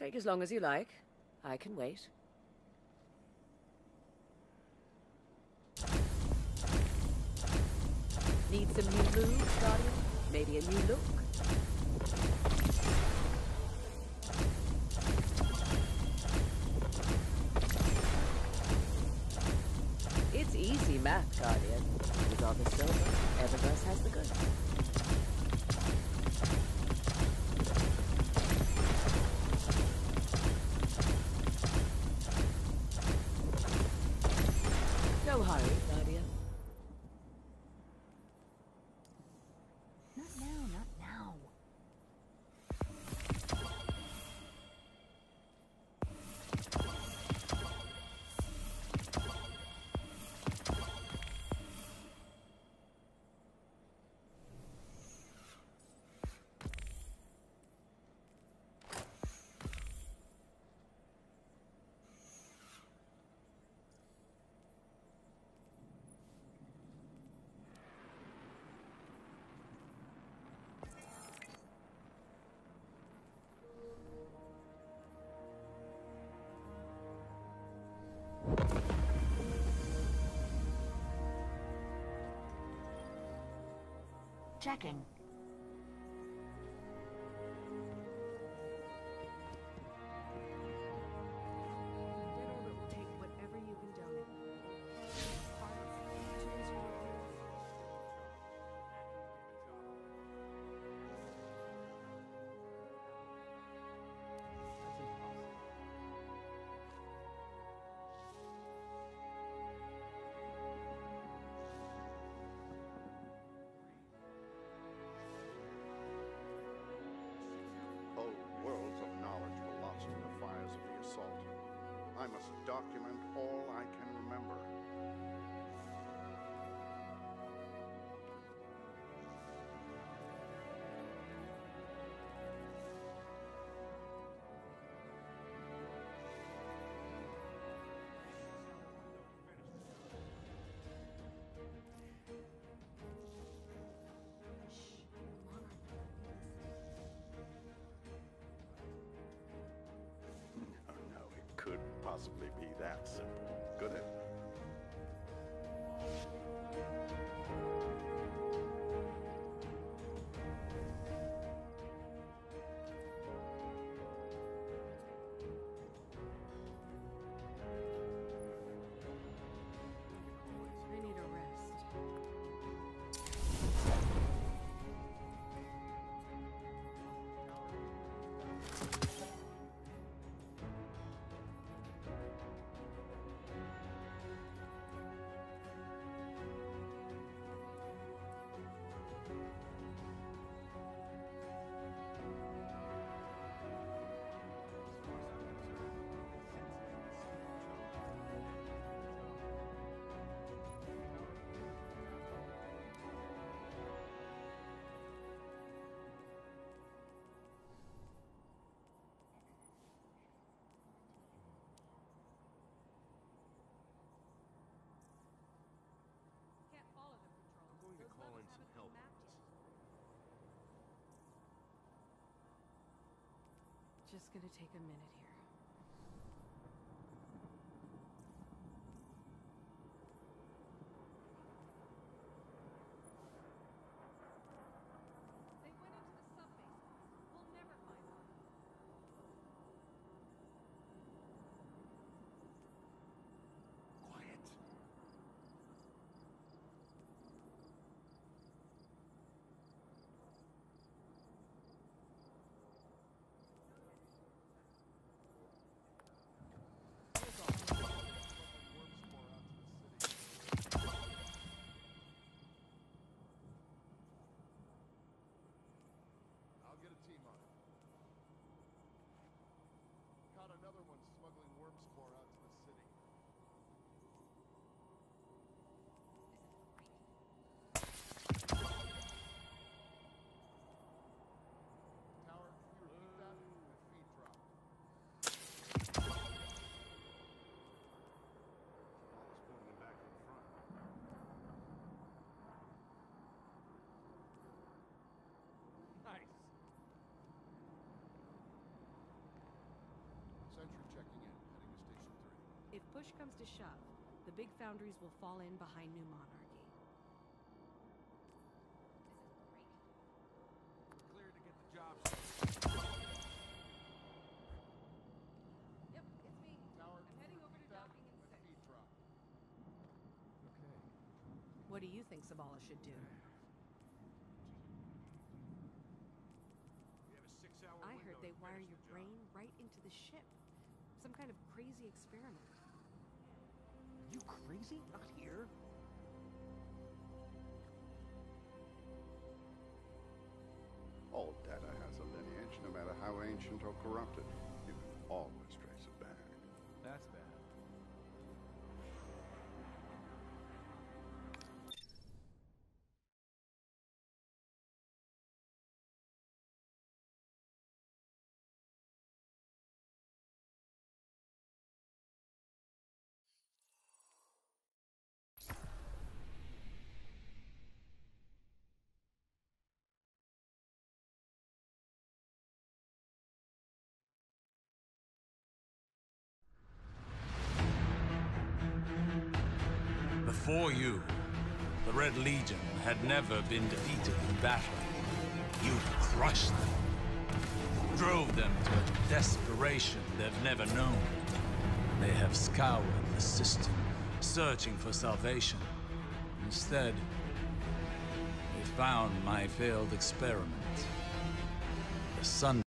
Take as long as you like. I can wait. Need some new moves, Guardian? Maybe a new look? Checking. document all I can remember. possibly be that simple. just gonna take a minute here. caught another push comes to shove, the big foundries will fall in behind New Monarchy. Clear to get the job. Yep, it's me. I'm heading over to docking in six. Okay. What do you think Zavala should do? We have a six-hour I heard they wire your the brain right into the ship. Some kind of crazy experiment. You crazy? Not here. All data has a lineage, no matter how ancient or corrupted. You can always trace it back. That's bad. Before you, the Red Legion had never been defeated in battle. You crushed them, drove them to a desperation they've never known. They have scoured the system, searching for salvation. Instead, they found my failed experiment. The Sun